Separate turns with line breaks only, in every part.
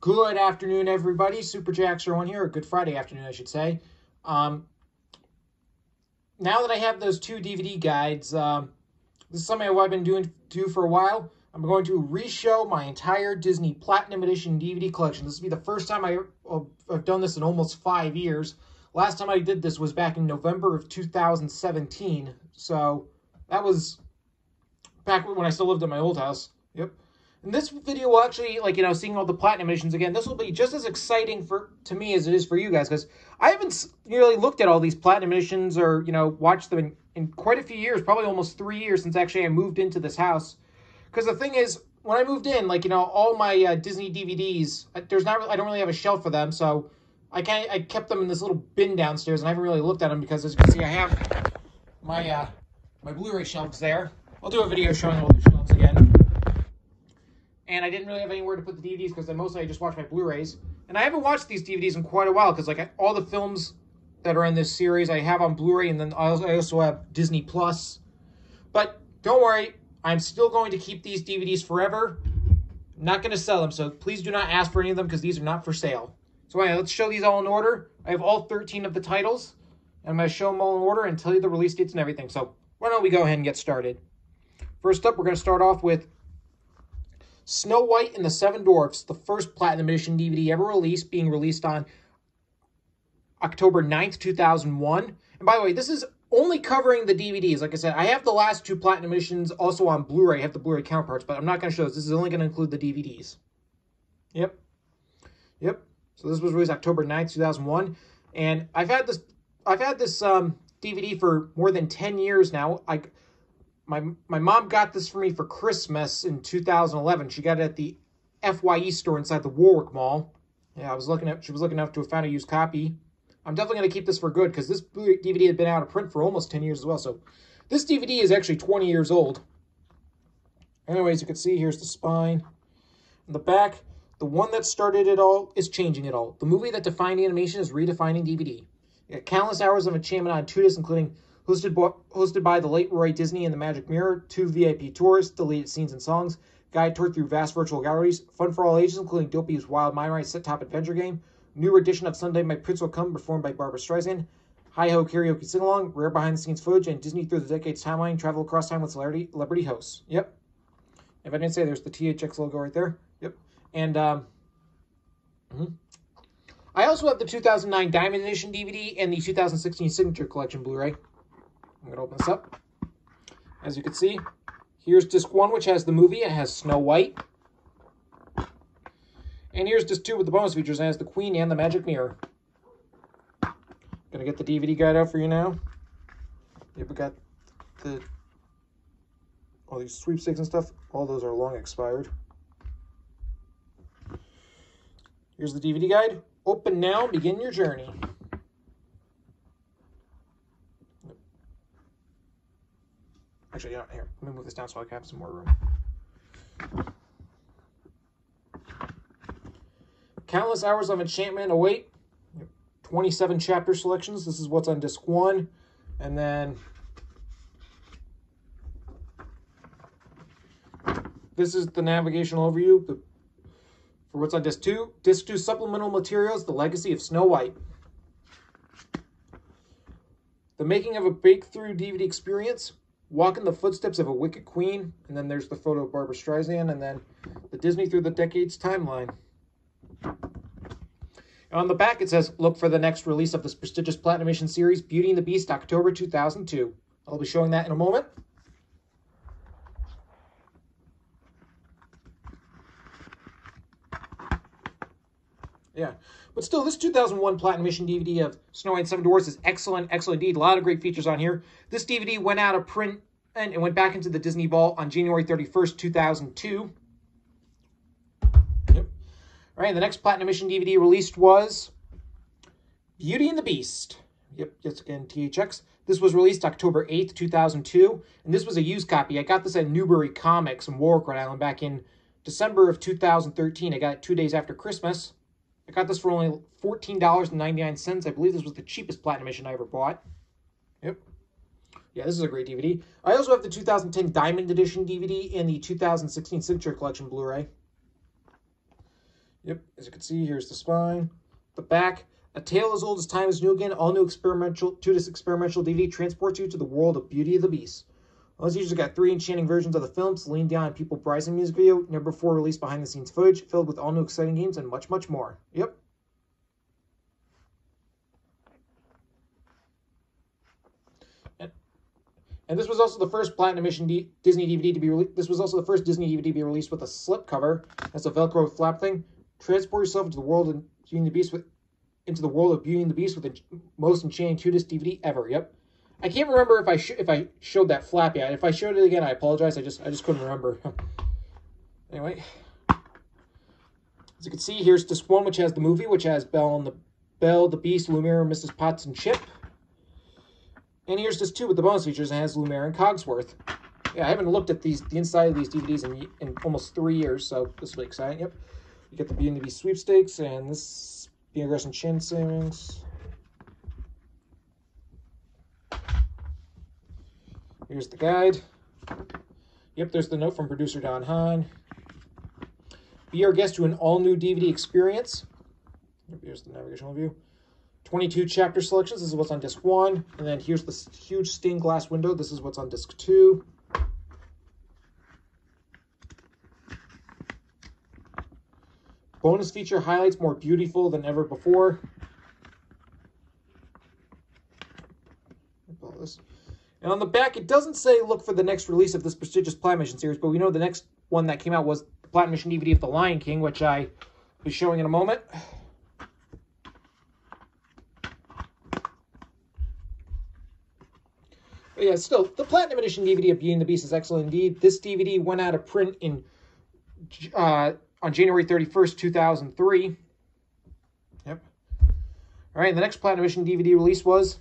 Good afternoon, everybody. SuperJackster on here, good Friday afternoon, I should say. Um, now that I have those two DVD guides, um, this is something I've been doing do for a while. I'm going to re-show my entire Disney Platinum Edition DVD collection. This will be the first time I, have done this in almost five years. Last time I did this was back in November of 2017. So that was back when I still lived at my old house. Yep. And this video will actually, like, you know, seeing all the platinum editions again, this will be just as exciting for to me as it is for you guys, because I haven't really looked at all these platinum editions or, you know, watched them in, in quite a few years, probably almost three years since actually I moved into this house. Because the thing is, when I moved in, like, you know, all my uh, Disney DVDs, there's not, I don't really have a shelf for them, so I kind I kept them in this little bin downstairs, and I haven't really looked at them because, as you can see, I have my, uh, my Blu-ray shelves there. I'll do a video showing all the shelves again and I didn't really have anywhere to put the DVDs because I mostly I just watch my Blu-rays. And I haven't watched these DVDs in quite a while because like I, all the films that are in this series I have on Blu-ray, and then I also have Disney Plus. But don't worry, I'm still going to keep these DVDs forever. I'm not going to sell them, so please do not ask for any of them because these are not for sale. So anyway, let's show these all in order. I have all 13 of the titles. And I'm going to show them all in order and tell you the release dates and everything. So why don't we go ahead and get started. First up, we're going to start off with Snow White and the Seven Dwarfs, the first Platinum Edition DVD ever released, being released on October 9th, 2001. And by the way, this is only covering the DVDs. Like I said, I have the last two Platinum Editions also on Blu-ray. I have the Blu-ray counterparts, but I'm not going to show this. This is only going to include the DVDs. Yep. Yep. So this was released October 9th, 2001. And I've had this I've had this um, DVD for more than 10 years now. I my my mom got this for me for Christmas in 2011. She got it at the FYE store inside the Warwick Mall. Yeah, I was looking at. She was looking enough to have found a used copy. I'm definitely going to keep this for good because this DVD had been out of print for almost 10 years as well. So this DVD is actually 20 years old. Anyways, you can see here's the spine. In the back, the one that started it all is changing it all. The movie that defined animation is redefining DVD. Countless hours of enchantment on two discs, including Hosted, by, hosted by the late Roy Disney and the Magic Mirror, two VIP tours, deleted scenes and songs, guide tour through vast virtual galleries, fun for all ages, including Dopey's Wild Mine Ride set-top adventure game, new edition of Someday My Prince Will Come, performed by Barbra Streisand, Hi-Ho Karaoke Sing-Along, rare behind-the-scenes footage, and Disney Through the Decades timeline, travel across time with celebrity, hosts. Yep. If I didn't say, there's the THX logo right there. Yep. And, um, mm -hmm. I also have the 2009 Diamond Edition DVD and the 2016 Signature Collection Blu-ray. I'm going to open this up. As you can see, here's disc one, which has the movie. It has Snow White. And here's disc two with the bonus features. It has the Queen and the Magic Mirror. Gonna get the DVD guide out for you now. Yep, we got the all these sweepstakes and stuff. All those are long expired. Here's the DVD guide. Open now, begin your journey. Actually, yeah, here, let me move this down so I can have some more room. Countless hours of enchantment await. 27 chapter selections. This is what's on disc one. And then this is the navigational overview for what's on disc two. Disc two supplemental materials, The Legacy of Snow White. The making of a breakthrough DVD experience. Walk in the footsteps of a wicked queen, and then there's the photo of Barbra Streisand, and then the Disney Through the Decades timeline. on the back, it says, look for the next release of this prestigious Platinum series, Beauty and the Beast, October 2002. I'll be showing that in a moment. Yeah. But still, this 2001 Platinum Edition DVD of Snow White and Seven Dwarfs is excellent, excellent indeed. A lot of great features on here. This DVD went out of print and it went back into the Disney Vault on January 31st, 2002. Yep. All right, the next Platinum Edition DVD released was Beauty and the Beast. Yep, just again, THX. This was released October 8th, 2002, and this was a used copy. I got this at Newbury Comics in Warwick, Rhode Island back in December of 2013. I got it two days after Christmas. I got this for only $14.99. I believe this was the cheapest Platinum Edition I ever bought. Yep. Yeah, this is a great DVD. I also have the 2010 Diamond Edition DVD and the 2016 Signature Collection Blu-ray. Yep, as you can see, here's the spine. The back, A Tale as Old as Time is New Again, all new experimental, two disc experimental DVD transports you to the world of Beauty of the Beast. Those usually got three enchanting versions of the film, Celine Dion and Peabo Bryson music video, never before released behind the scenes footage, filled with all new exciting games and much, much more. Yep. And, this was also the first Platinum Edition D Disney DVD to be released. This was also the first Disney DVD to be released with a slip cover. That's a Velcro flap thing. Transport yourself into the world of Beauty and the Beast with into the world of Beauty and the Beast with the most enchanting two-disc DVD ever. Yep. I can't remember if I if I showed that flap yet. If I showed it again, I apologize. I just I just couldn't remember. anyway, as you can see, here's this one which has the movie, which has Belle and the Belle, the Beast, Lumiere, Mrs. Potts, and Chip. And here's this two with the bonus features and has Lumiere and Cogsworth. Yeah, I haven't looked at these the inside of these DVDs in, in almost three years, so this will be exciting. Yep, you get the B and the B sweepstakes and this Being Aggressive Chin Savings. Here's the guide. Yep, there's the note from producer Don Hahn. Be our guest to an all-new DVD experience. Here's the navigational view. 22 chapter selections. This is what's on disc one. And then here's the huge stained glass window. This is what's on disc two. Bonus feature highlights more beautiful than ever before. And on the back, it doesn't say look for the next release of this prestigious Platinum Edition series, but we know the next one that came out was the Platinum Edition DVD of The Lion King, which I be showing in a moment. But yeah, still, the Platinum Edition DVD of Beauty and the Beast is excellent indeed. This DVD went out of print in uh, on January 31st, 2003. Yep. All right, the next Platinum Edition DVD release was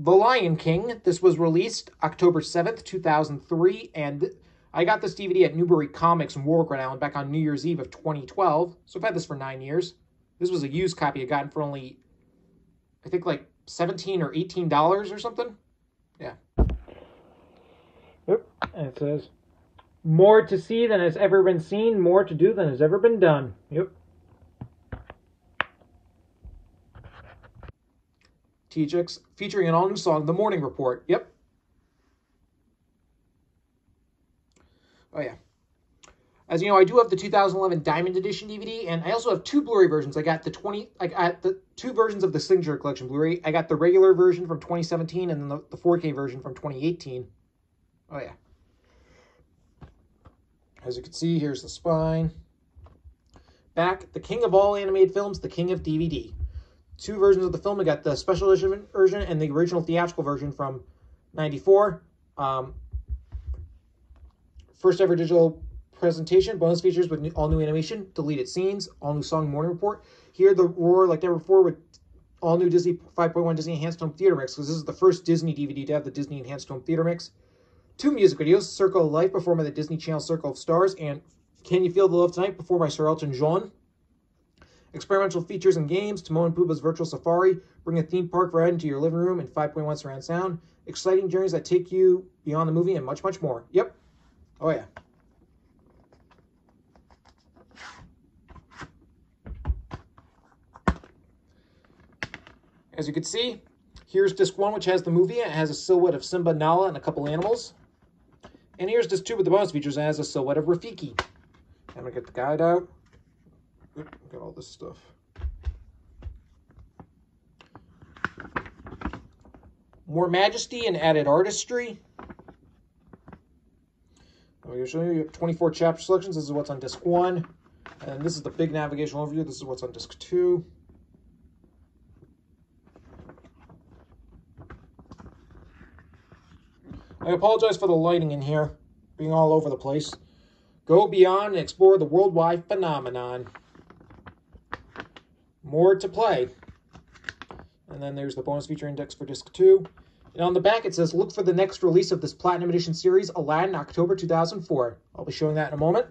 The Lion King. This was released October 7th, 2003, and I got this DVD at Newbury Comics in Warwick, Rhode Island back on New Year's Eve of 2012. So I've had this for nine years. This was a used copy I got for only, I think like 17 or $18 or something. Yeah. Yep, and it says more to see than has ever been seen, more to do than has ever been done. Yep. THX featuring an all new song, The Morning Report. Yep. Oh, yeah. As you know, I do have the 2011 Diamond Edition DVD, and I also have two Blu-ray versions. I got the 20, I got the two versions of the Signature Collection Blu-ray. I got the regular version from 2017 and then the, the 4K version from 2018. Oh, yeah. As you can see, here's the spine. Back, the king of all animated films, the king of DVD. Two versions of the film. We got the special edition version and the original theatrical version from 94. Um, first ever digital presentation, bonus features with all new animation, deleted scenes, all new song morning report. Here, the roar like never before with all new Disney 5.1 Disney Enhanced Home Theater Mix, because this is the first Disney DVD to have the Disney Enhanced Home Theater Mix two music videos, Circle of Life, performed by the Disney Channel Circle of Stars, and Can You Feel the Love Tonight, performed by Sir Elton John. Experimental features and games, Timon and Pumbaa's Virtual Safari, bring a theme park ride into your living room in 5.1 surround sound. Exciting journeys that take you beyond the movie and much, much more. Yep. Oh, yeah. As you can see, here's disc one, which has the movie. It has a silhouette of Simba, Nala, and a couple animals. And here's disc two with the bonus features and has a silhouette of Rafiki. I'm gonna get the guide out. Oop, got all this stuff. More majesty and added artistry. I'm going to show you 24 chapter selections. This is what's on disc one. And this is the big navigational overview. This is what's on disc two. I apologize for the lighting in here, being all over the place. Go beyond and explore the worldwide phenomenon. More to play. And then there's the bonus feature index for disc 2. And on the back it says, look for the next release of this Platinum Edition series, Aladdin, October 2004. I'll be showing that in a moment.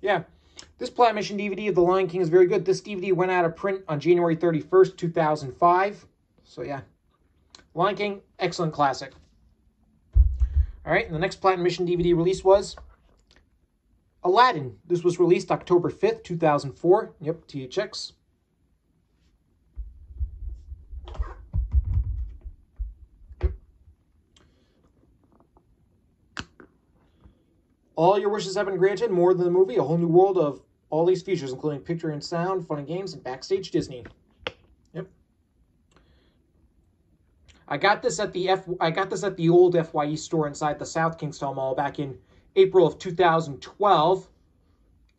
Yeah. This Platinum Edition DVD of The Lion King is very good. This DVD went out of print on January 31st, 2005. So yeah, Lion King, excellent classic. All right, and the next Platinum Edition DVD release was Aladdin. This was released October 5th, 2004. Yep, THX. All your wishes have been granted, more than the movie, a whole new world of all these features, including picture and sound, fun and games, and backstage Disney. Yep. I got this at the F I got this at the old FYE store inside the South Kingstown Mall back in April of 2012.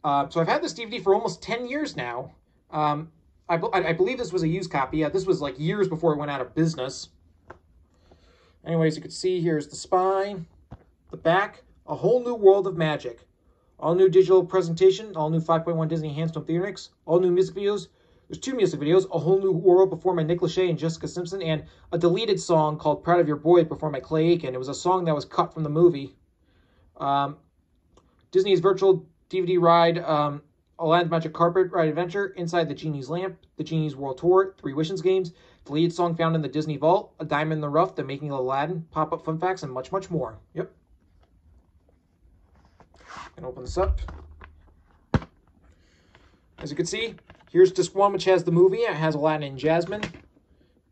Uh, so I've had this DVD for almost 10 years now. Um, I, I, believe this was a used copy. Yeah, this was like years before it went out of business. Anyways, you can see here's the spine, the back, a whole new world of magic. All new digital presentation, all new 5.1 Disney Enhanced Home Theater Mix, all new music videos. There's two music videos, a whole new world performed by Nick Lachey and Jessica Simpson, and a deleted song called Proud of Your Boy performed by Clay Aiken. It was a song that was cut from the movie. Um, Disney's virtual DVD ride, um, Aladdin's Magic Carpet Ride Adventure, Inside the Genie's Lamp, The Genie's World Tour, Three Wishes Games, deleted song found in the Disney Vault, A Diamond in the Rough, The Making of Aladdin, Pop-Up Fun Facts, and much, much more. Yep. And open this up. As you can see, here's disc one, which has the movie. It has Aladdin and Jasmine.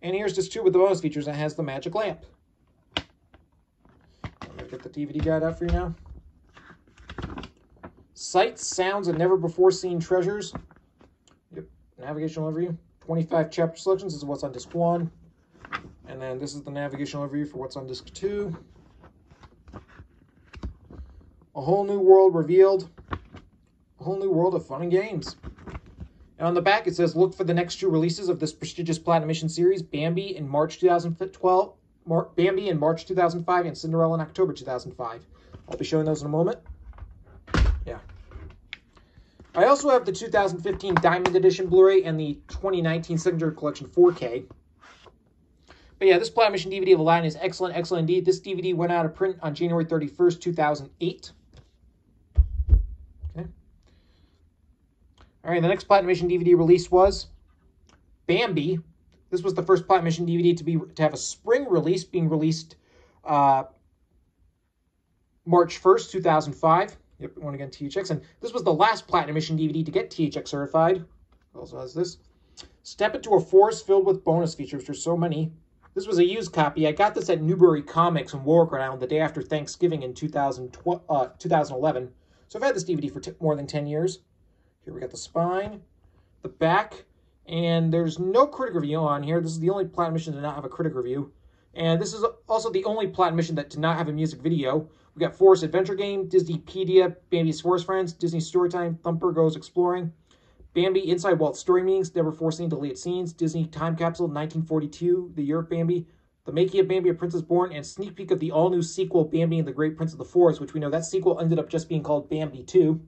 And here's disc two with the bonus features. It has the magic lamp. I'm going to get the DVD guide out for you now. Sights, sounds, and never before seen treasures. Yep, navigational overview. 25 chapter selections. Is what's on disc one. And then this is the navigational overview for what's on disc two. A whole new world revealed. A whole new world of fun and games. And on the back, it says, look for the next two releases of this prestigious Platinum Edition series, Bambi in March 2012, Mar Bambi in March 2005, and Cinderella in October 2005. I'll be showing those in a moment. Yeah. I also have the 2015 Diamond Edition Blu-ray and the 2019 Signature Collection 4K. But yeah, this Platinum Edition DVD of Aladdin is excellent, excellent indeed. This DVD went out of print on January 31st, 2008. All right, the next Platinum Edition DVD release was Bambi. This was the first Platinum Edition DVD to be to have a spring release, being released uh, March 1st, 2005. Yep, one again, THX. And this was the last Platinum Edition DVD to get THX certified. Also has this. Step into a forest filled with bonus features. There's so many. This was a used copy. I got this at Newbury Comics in Rhode the day after Thanksgiving in 2012, uh, 2011. So I've had this DVD for more than 10 years. Here we got the spine, the back, and there's no critic review on here. This is the only Platinum Edition to not have a critic review. And this is also the only Platinum Edition that did not have a music video. We got Forest Adventure Game, Disneypedia, Bambi's Forest Friends, Disney Storytime, Thumper Goes Exploring, Bambi Inside Walt Story Meetings, Never Forcing Deleted Scenes, Disney Time Capsule 1942, The Year of Bambi, The Making of Bambi, A Princess Born, and sneak peek of the all-new sequel, Bambi and the Great Prince of the Forest, which we know that sequel ended up just being called Bambi 2.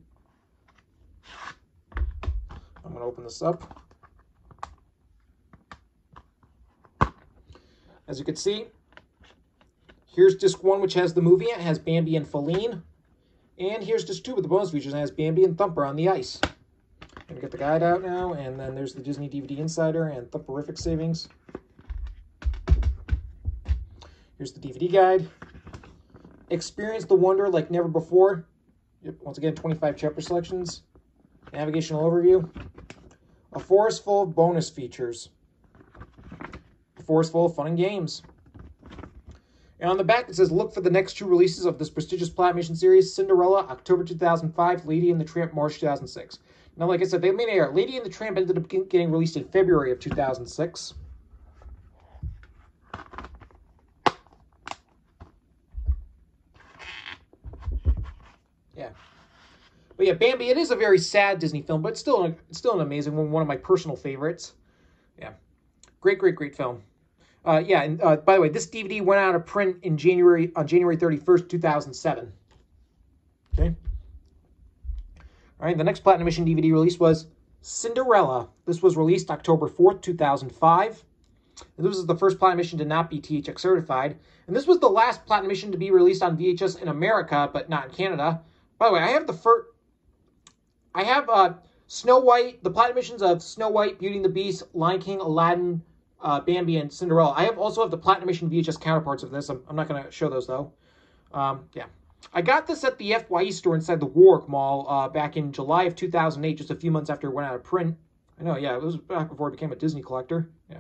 I'm to open this up. As you can see, here's disc one, which has the movie. It has Bambi and Faline. And here's disc two with the bonus features. It has Bambi and Thumper on the ice. I'm to get the guide out now. And then there's the Disney DVD Insider and Thumperific Savings. Here's the DVD guide. Experience the wonder like never before. Once again, 25 chapter selections. Navigational overview. A forest full of bonus features. A forest full of fun and games. And on the back, it says, look for the next two releases of this prestigious Platinum series, Cinderella, October 2005, Lady and the Tramp, March 2006. Now, like I said, they made air. Lady and the Tramp ended up getting released in February of 2006. But yeah, Bambi, it is a very sad Disney film, but it's still, it's still an amazing one, one of my personal favorites. Yeah, great, great, great film. Uh, yeah, and uh, by the way, this DVD went out of print in January on January 31st, 2007. Okay. All right, the next Platinum Edition DVD release was Cinderella. This was released October 4th, 2005. And this was the first Platinum Edition to not be THX certified. And this was the last Platinum Edition to be released on VHS in America, but not in Canada. By the way, I have the first... I have uh, Snow White, the Platinum Editions of Snow White, Beauty and the Beast, Lion King, Aladdin, uh, Bambi, and Cinderella. I have also have the Platinum Edition VHS counterparts of this. I'm, I'm not going to show those, though. Um, yeah. I got this at the FYE store inside the Warwick Mall uh, back in July of 2008, just a few months after it went out of print. I know, yeah, it was back before I became a Disney collector. Yeah.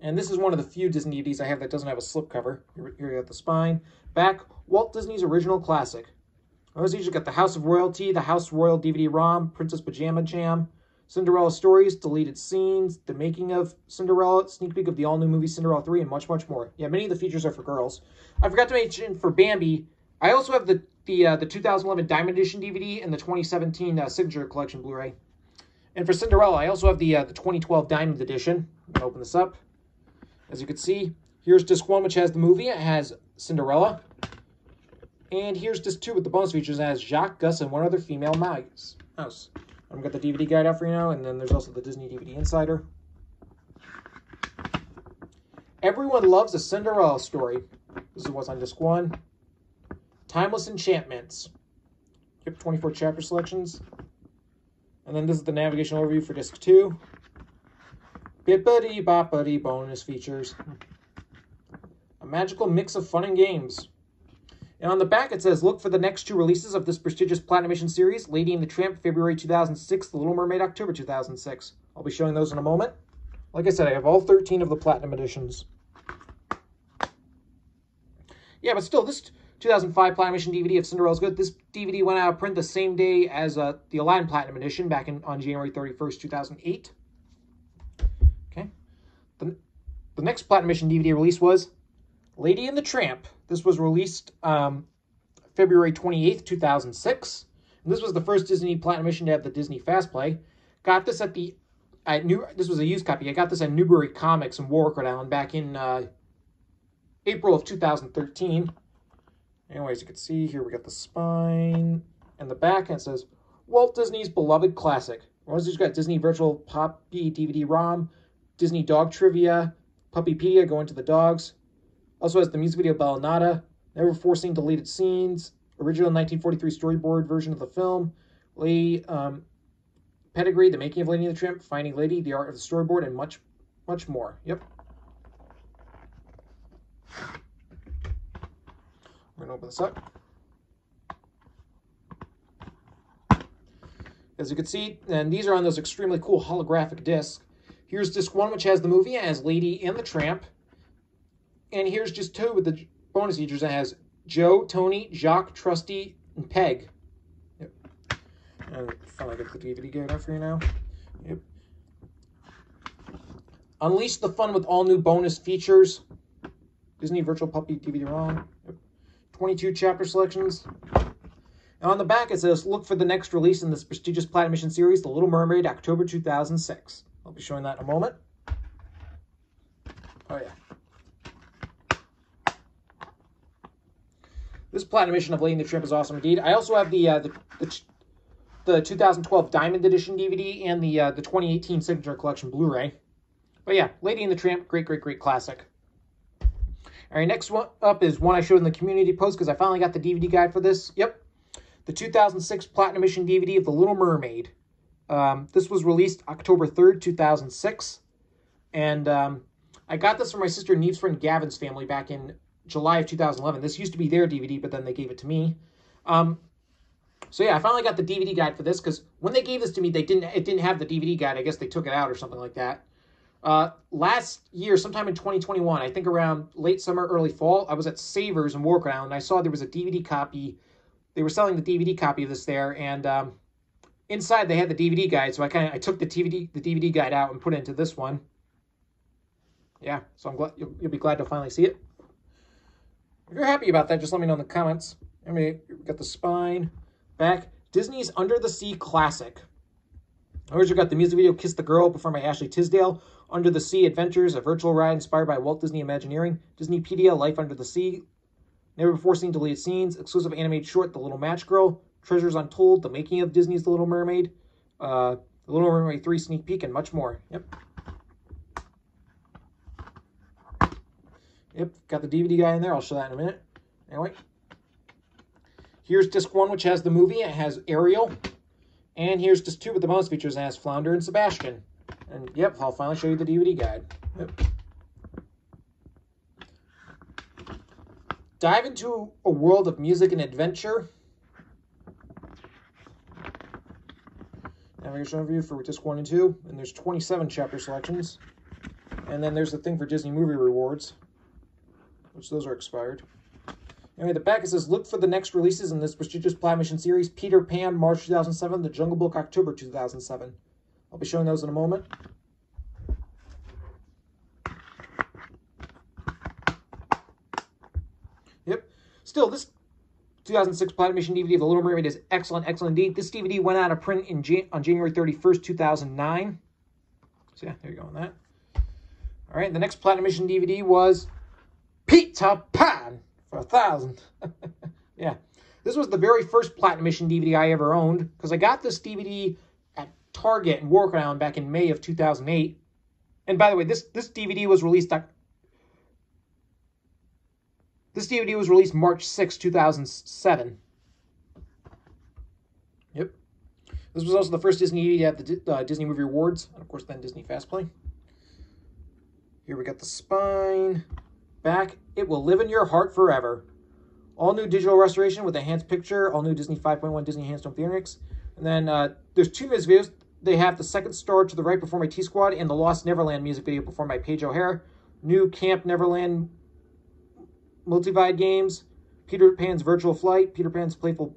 And this is one of the few Disney DVDs I have that doesn't have a slipcover. Here, here you got the spine. Back, Walt Disney's original classic. Obviously, you got the House of Royalty, the House Royal DVD-ROM, Princess Pajama Jam, Cinderella Stories, deleted scenes, the making of Cinderella, sneak peek of the all-new movie Cinderella 3, and much, much more. Yeah, many of the features are for girls. I forgot to mention for Bambi, I also have the the uh, the 2011 Diamond Edition DVD and the 2017 uh, Signature Collection Blu-ray. And for Cinderella, I also have the uh, the 2012 Diamond Edition. Open this up. As you can see, here's disc one, which has the movie. It has Cinderella. And here's disc two with the bonus features. It has Jaq, Gus, and one other female mouse. mouse. I've got the DVD guide out for you now, and then there's also the Disney DVD Insider. Everyone loves a Cinderella story. This is what's on disc one. Timeless Enchantments. Yep, 24 chapter selections. And then this is the navigation overview for disc two. Bippity boppity bonus features. A magical mix of fun and games. And on the back it says, look for the next two releases of this prestigious Platinum Edition series, Lady and the Tramp, February 2006, The Little Mermaid, October 2006. I'll be showing those in a moment. Like I said, I have all 13 of the Platinum Editions. Yeah, but still, this 2005 Platinum Edition DVD of Cinderella's good. This DVD went out of print the same day as uh, the Aladdin Platinum Edition back in on January 31st, 2008. Okay. The, the next Platinum Edition DVD release was Lady and the Tramp. This was released um, February 28th, 2006. And this was the first Disney Platinum Edition to have the Disney Fast Play. Got this at the at New. This was a used copy. I got this at Newbury Comics in Warwick, Rhode Island, back in uh, April of 2013. Anyways, you can see here we got the spine and the back, and it says Walt Disney's beloved classic. Also, you've got Disney Virtual Puppy DVD-ROM, Disney Dog Trivia, Puppypedia going to the dogs. Also has the music video Bella Notte, Never Forcing Deleted Scenes, original 1943 storyboard version of the film, Lady um, Pedigree, The Making of Lady and the Tramp, Finding Lady, The Art of the Storyboard, and much, much more. Yep. We're going to open this up. As you can see, and these are on those extremely cool holographic discs. Here's disc one, which has the movie as Lady and the Tramp. And here's just two with the bonus features. It has Joe, Tony, Jock, Trusty, and Peg. Yep. And finally get the DVD out for you now. Yep. Unleash the fun with all new bonus features. Disney Virtual Puppy DVD-ROM. Yep. 22 chapter selections. And on the back it says, look for the next release in this prestigious Platinum Edition series, The Little Mermaid, October 2006. I'll be showing that in a moment. Oh, yeah. This Platinum Edition of Lady and the Tramp is awesome indeed. I also have the, uh, the, the, the 2012 Diamond Edition DVD and the, uh, the 2018 Signature Collection Blu-ray. But yeah, Lady and the Tramp, great, great, great classic. All right, next one up is one I showed in the community post because I finally got the DVD guide for this. Yep, the 2006 Platinum Edition DVD of The Little Mermaid. Um, this was released October 3rd, 2006. And um, I got this from my sister Neve's friend Gavin's family back in July of 2011. This used to be their DVD, but then they gave it to me. Um, so yeah, I finally got the DVD guide for this because when they gave this to me, they didn't. It didn't have the DVD guide. I guess they took it out or something like that. Uh, last year, sometime in 2021, I think around late summer, early fall, I was at Savers in Warwick Island. I saw there was a DVD copy. They were selling the DVD copy of this there, and um, inside they had the DVD guide. So I kind of I took the DVD the DVD guide out and put it into this one. Yeah, so I'm glad you'll, you'll be glad to finally see it. If you're happy about that, just let me know in the comments. I mean, got the spine, back. Disney's Under the Sea Classic. Here's you got the music video Kiss the Girl performed by Ashley Tisdale. Under the Sea Adventures, a virtual ride inspired by Walt Disney Imagineering. Disneypedia, Life Under the Sea. Never Before Seen Deleted Scenes. Exclusive animated short, The Little Match Girl. Treasures Untold, The Making of Disney's The Little Mermaid. Uh, the Little Mermaid 3 Sneak Peek, and much more. Yep. Yep, got the DVD guy in there. I'll show that in a minute. Anyway. Here's disc one, which has the movie. It has Ariel. And here's disc two with the bonus features. It has Flounder and Sebastian. And yep, I'll finally show you the DVD guide. Yep. Dive into a world of music and adventure. Navigation overview for disc one and two. And there's 27 chapter selections. And then there's the thing for Disney movie rewards, which those are expired. Anyway, the back it says, look for the next releases in this prestigious Edition series. Peter Pan, March 2007. The Jungle Book, October 2007. I'll be showing those in a moment. Yep. Still, this 2006 Platinum Edition DVD of The Little Mermaid is excellent, excellent indeed. This DVD went out of print in Jan on January 31st, 2009. So yeah, there you go on that. All right, the next Platinum Edition DVD was Peter Pan for a thousand. yeah, this was the very first Platinum Edition DVD I ever owned because I got this DVD at Target and Workaround back in May of 2008. And by the way, this this DVD was released. This DVD was released March 6, 2007. Yep. This was also the first Disney DVD at the uh, Disney Movie Rewards, and of course then Disney Fast Play. Here we got the spine. Back, it will live in your heart forever. All new digital restoration with enhanced picture, all new Disney 5.1 Disney Handstone Phoenix. And then uh, there's two music videos. They have the second star to the right performed by T Squad and the Lost Neverland music video performed by Paige O'Hara. New Camp Neverland Multivide games, Peter Pan's Virtual Flight, Peter Pan's Playful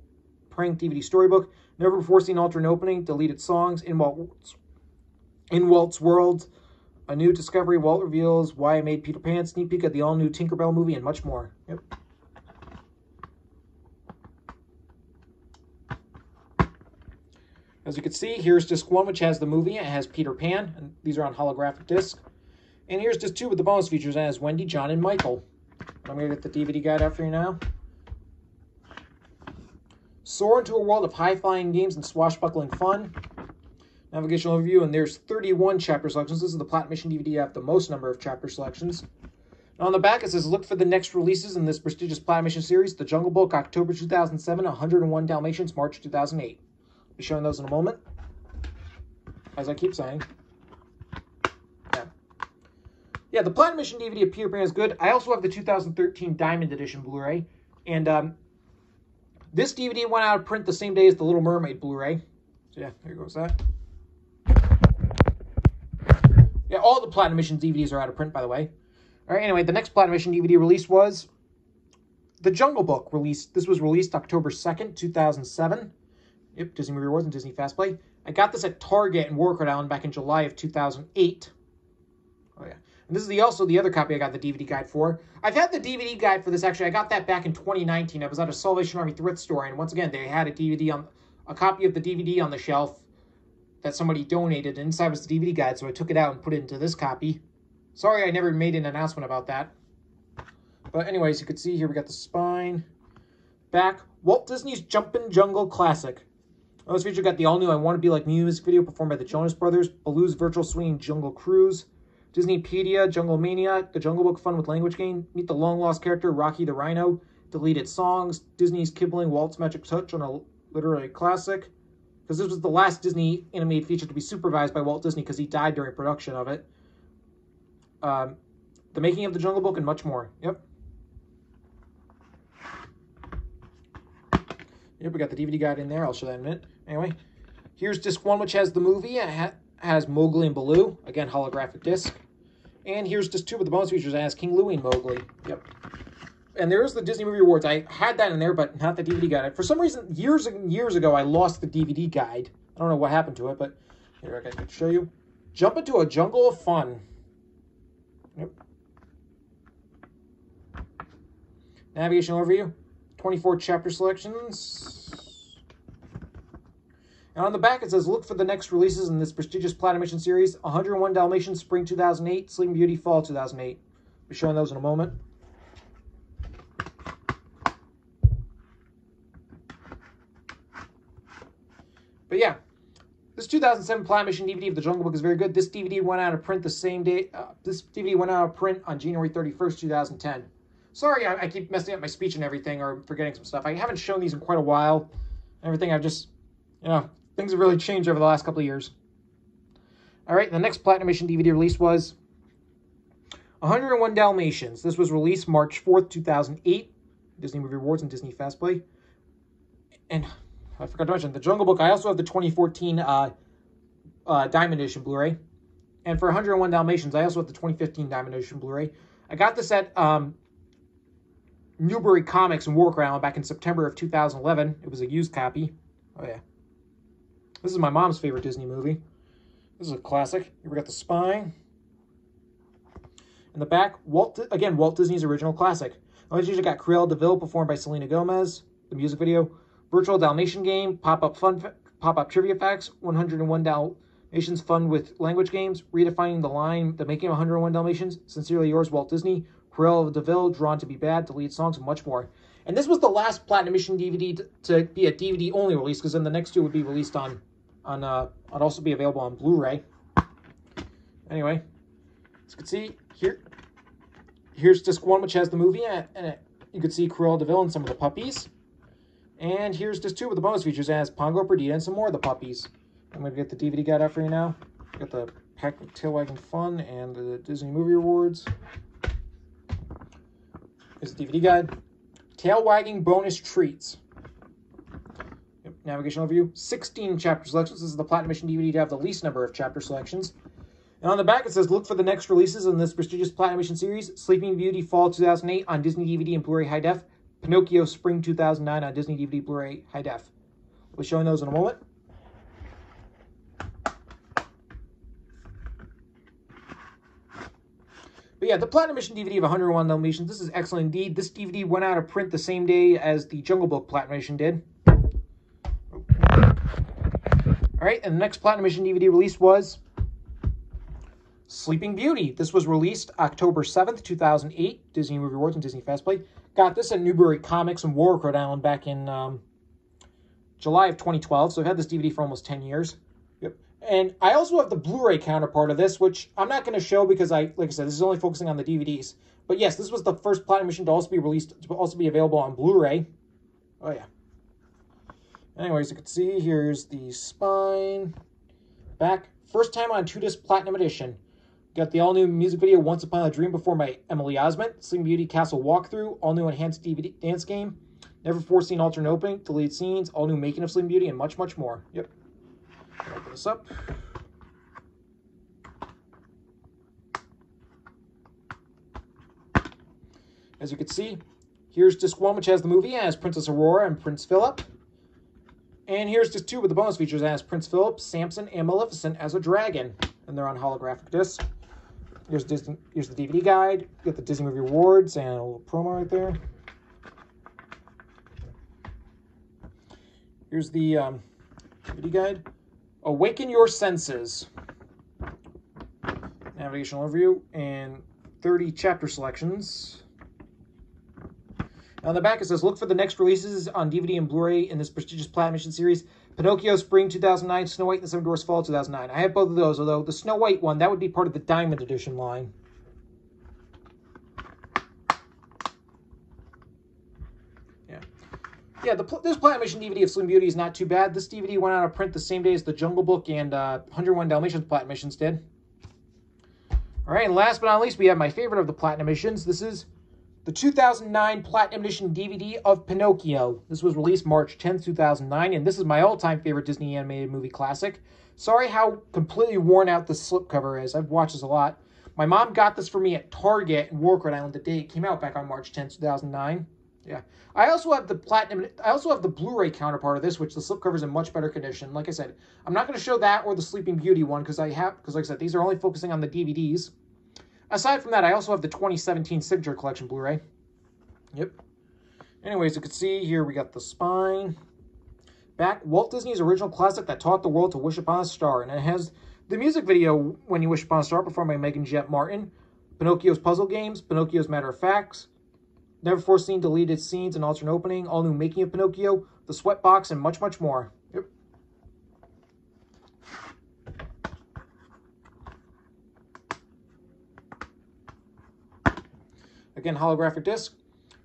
Prank DVD Storybook, Never Before Seen Alternate Opening, Deleted Songs, In Walt's, in Walt's World, a new discovery, Walt reveals why I made Peter Pan, sneak peek at the all-new Tinkerbell movie, and much more. Yep. As you can see, here's disc one, which has the movie. It has Peter Pan, and these are on holographic disc. And here's disc two with the bonus features. It has Wendy, John, and Michael. I'm going to get the DVD guide out for you now. Soar into a world of high-flying games and swashbuckling fun. Navigational overview, and there's 31 chapter selections. This is the Platinum Edition DVD I have the most number of chapter selections. And on the back, it says, look for the next releases in this prestigious Platinum Edition series. The Jungle Book, October 2007, 101 Dalmatians, March 2008. I'll be showing those in a moment. As I keep saying. Yeah. Yeah, the Platinum Edition DVD of Pan is good. I also have the 2013 Diamond Edition Blu-ray. And um, this DVD went out of print the same day as the Little Mermaid Blu-ray. So yeah, there goes that. Yeah, all the Platinum Edition DVDs are out of print, by the way. All right, anyway, the next Platinum Edition DVD release was The Jungle Book released. This was released October 2nd, 2007. Yep, Disney Movie Rewards and Disney Fast Play. I got this at Target and Island back in July of 2008. Oh, yeah. And this is the also the other copy I got the DVD guide for. I've had the DVD guide for this, actually. I got that back in 2019. I was at a Salvation Army thrift store, and once again, they had a DVD on a copy of the DVD on the shelf that somebody donated. Inside was the DVD guide, so I took it out and put it into this copy. Sorry I never made an announcement about that. But anyways, you can see here we got the spine. Back, Walt Disney's Jumpin' Jungle Classic. Oh, this feature got the all-new I Want to Be Like Me music video performed by the Jonas Brothers, Baloo's Virtual Swinging Jungle Cruise, Disneypedia, Jungle Mania, The Jungle Book Fun with Language Game, Meet the Long-Lost Character Rocky the Rhino, Deleted Songs, Disney's Kipling Walt's Magic Touch on a literary classic, because this was the last Disney animated feature to be supervised by Walt Disney because he died during production of it. Um, the Making of the Jungle Book and much more. Yep. Yep, we got the DVD guide in there. I'll show that in a minute. Anyway, here's disc one, which has the movie. It ha has Mowgli and Baloo. Again, holographic disc. And here's disc two with the bonus features. It has King Louie and Mowgli. Yep and there's the Disney Movie Rewards. I had that in there, but not the DVD guide. For some reason, years and years ago, I lost the DVD guide. I don't know what happened to it, but here I can show you. Jump into a jungle of fun. Yep. Navigation overview. 24 chapter selections. And on the back, it says, look for the next releases in this prestigious Platinum Edition series. 101 Dalmatians, Spring 2008, Sleeping Beauty, Fall 2008. I'll be showing those in a moment. Yeah, this 2007 Platinum Edition DVD of The Jungle Book is very good. This DVD went out of print the same day. Uh, this DVD went out of print on January 31st, 2010. Sorry, I, I, keep messing up my speech and everything or forgetting some stuff. I haven't shown these in quite a while. Everything I've just, you know, things have really changed over the last couple of years. All right, the next Platinum Edition DVD release was 101 Dalmatians. This was released March 4th, 2008. Disney Movie Rewards and Disney Fast Play. And I forgot to mention, the Jungle Book, I also have the 2014 uh, uh, Diamond Edition Blu-ray. And for 101 Dalmatians, I also have the 2015 Diamond Edition Blu-ray. I got this at um, Newbury Comics in Island back in September of 2011. It was a used copy. Oh, yeah. This is my mom's favorite Disney movie. This is a classic. Here we got the spine. In the back, Walt again, Walt Disney's original classic. I was usually got Cruella de Vil performed by Selena Gomez, the music video, virtual Dalmatian game, pop-up fun, pop-up trivia facts, 101 Dalmatians fun with language games, redefining the line, the making of 101 Dalmatians, sincerely yours, Walt Disney, Cruella de Vil, Drawn to be Bad, Deleted Songs, and much more. And this was the last Platinum Edition DVD to, be a DVD-only release, because then the next two would be released on, on uh, would also be available on Blu-ray. Anyway, as you can see, here, here's disc one, which has the movie, and it, you can see Cruella de Vil and some of the puppies. And here's disc two with the bonus features as Pongo, Perdita, and some more of the puppies. I'm going to get the DVD guide out for you now. Got the Pack Tail Wagging Fun and the Disney Movie Rewards. Here's the DVD guide. Tail Wagging Bonus Treats. Yep, navigation overview. 16 chapter selections. This is the Platinum Edition DVD to have the least number of chapter selections. And on the back it says, look for the next releases in this prestigious Platinum Edition series. Sleeping Beauty Fall 2008 on Disney DVD and Blu-ray High Def. Pinocchio Spring 2009 on Disney DVD Blu-ray High Def. We'll be showing those in a moment. But yeah, the Platinum Edition DVD of 101 Dalmatians, this is excellent indeed. This DVD went out of print the same day as the Jungle Book Platinum Edition did. All right, and the next Platinum Edition DVD release was Sleeping Beauty. This was released October 7th, 2008, Disney Movie Rewards and Disney Fast Play. Got this at Newbury Comics in Warwick, Rhode Island back in um, July of 2012. So I've had this DVD for almost 10 years. Yep. And I also have the Blu-ray counterpart of this, which I'm not going to show because I, like I said, this is only focusing on the DVDs. But yes, this was the first Platinum Edition to also be released, to also be available on Blu-ray. Oh yeah. Anyways, you can see here's the spine, back. First time on two-disc Platinum Edition. Got the all-new music video Once Upon a Dream Before by Emily Osment, Sleeping Beauty Castle Walkthrough, all-new enhanced DVD dance game, Never Foreseen Alternate Opening, deleted scenes, all-new making of Sleeping Beauty, and much, much more. Yep. Open this up. As you can see, here's disc one, which has the movie as Princess Aurora and Prince Philip. And here's disc two with the bonus features as Prince Philip, Samson, and Maleficent as a dragon. And they're on holographic disc. Here's, Disney, here's the DVD guide. Get the Disney Movie Rewards and a little promo right there. Here's the um, DVD guide. Awaken Your Senses. Navigational overview and 30 chapter selections. On the back it says, look for the next releases on DVD and Blu-ray in this prestigious Platinum Edition series. Pinocchio Spring 2009, Snow White and the Seven Dwarfs Fall 2009. I have both of those, although the Snow White one, that would be part of the Diamond Edition line. Yeah, the, this Platinum Edition DVD of Sleeping Beauty is not too bad. This DVD went out of print the same day as the Jungle Book and uh, 101 Dalmatians Platinum Editions did. All right, and last but not least, we have my favorite of the Platinum Editions. This is the 2009 Platinum Edition DVD of Pinocchio. This was released March 10th, 2009, and this is my all-time favorite Disney animated movie classic. Sorry how completely worn out the slipcover is. I've watched this a lot. My mom got this for me at Target in Rhode Island the day it came out back on March 10th, 2009. Yeah. I also have the platinum, I also have the Blu-ray counterpart of this, which the slipcover is in much better condition. Like I said, I'm not going to show that or the Sleeping Beauty one because I have, because like I said, these are only focusing on the DVDs. Aside from that, I also have the 2017 Signature Collection Blu-ray. Yep. Anyways, you can see here we got the spine. Back, Walt Disney's original classic that taught the world to wish upon a star. And it has the music video, When You Wish Upon a Star, performed by Meaghan Jette Martin. Pinocchio's Puzzle Games, Pinocchio's Matter of Facts, Never foreseen deleted scenes and alternate opening, all new making of Pinocchio, the sweatbox, and much, much more. Yep. Again, holographic disc.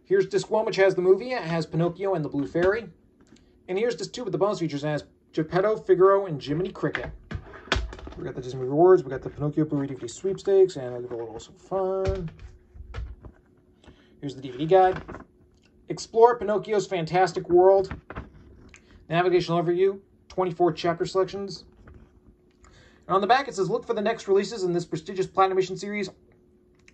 Here's disc one, which has the movie. It has Pinocchio and the Blue Fairy. And here's disc two with the bonus features. It has Geppetto, Figaro, and Jiminy Cricket. We got the Disney rewards. We got the Pinocchio DVD sweepstakes, and a little some fun. Here's the DVD guide. Explore Pinocchio's Fantastic World. Navigational overview. 24 chapter selections. And on the back, it says, look for the next releases in this prestigious Platinum Edition series.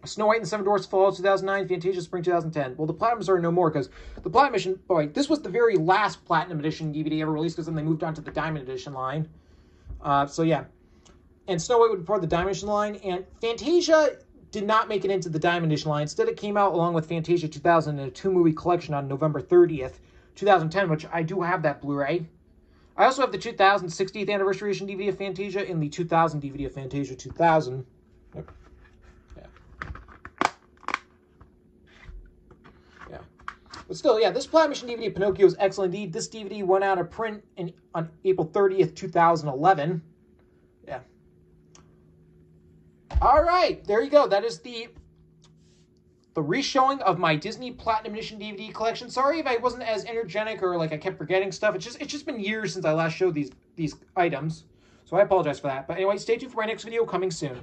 Snow White and Seven Dwarfs Fall 2009, Fantasia Spring 2010. Well, the Platinums are no more because the Platinum Edition, boy, this was the very last Platinum Edition DVD ever released because then they moved on to the Diamond Edition line. Uh, so, yeah. And Snow White would be part of the Diamond Edition line. And Fantasia did not make it into the Diamond Edition line. Instead, it came out along with Fantasia 2000 in a two-movie collection on November 30th, 2010, which I do have that Blu-ray. I also have the 2060th anniversary edition DVD of Fantasia and the 2000 DVD of Fantasia 2000. Yeah. Yeah. But still, yeah, this Platinum Edition DVD Pinocchio is excellent indeed. This DVD went out of print in, on April 30th, 2011. Yeah. All right, there you go. That is the the reshowing of my Disney Platinum Edition DVD collection. Sorry if I wasn't as energetic or like I kept forgetting stuff. It's just it's just been years since I last showed these these items. So I apologize for that. But anyway, stay tuned for my next video coming soon.